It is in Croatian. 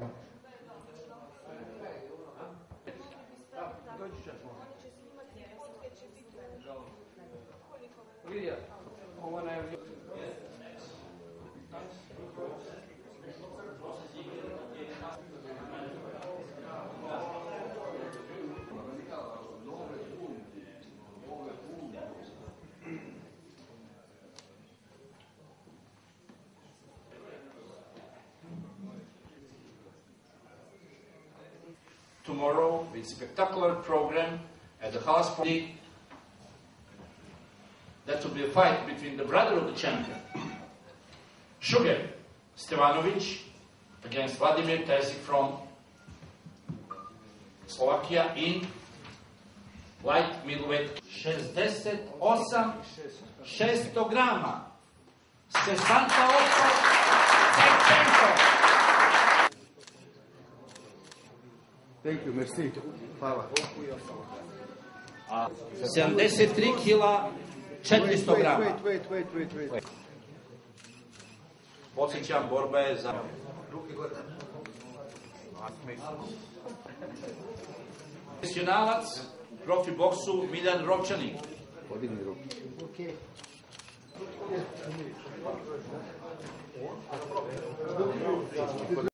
Да, давайте сейчас можно. Tomorrow with spectacular program at the house party. That will be a fight between the brother of the champion, Sugar Stevanovic, against Vladimir Terzik from Slovakia in light middleweight. 68 600 grama. 68 Thank you, merci. Hvala. 73 kila 400 grama. Wait, wait, wait, wait, wait, wait. Podsjećam, borba je za... Profesionalac u profi boksu Miljan Ropčanik. Podigni ruku.